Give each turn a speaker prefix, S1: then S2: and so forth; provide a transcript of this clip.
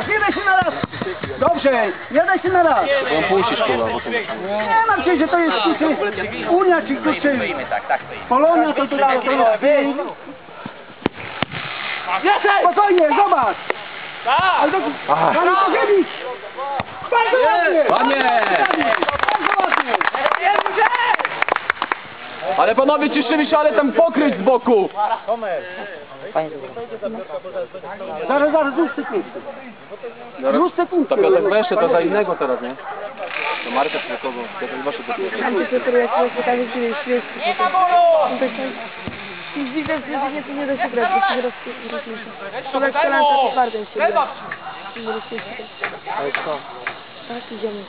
S1: Jeden się na raz! Dobrze, jeden się na raz!
S2: On puścisz chyba, bo to...
S1: Nie mam się, że to jest czy, Unia czy kto czy Polonia to to to jest Spokojnie, zobacz! Ale to
S2: Aha.
S1: Pan
S2: Ale panowie cieszyli się, ale ten pokryć z boku!
S1: Zaraz, zaraz, już sekundę. Już sekundę.
S2: To Piotr Wesze, to za innego teraz, nie? To Marka czy kogo? Piotr Wesze to jest.
S3: Antykrytyry, jak się pokaże, że nie, to nie da się grać, bo się roz, rozmyśla. To jak kolanka to twarde się gra. Nie. Ale co? Tak, idziemy.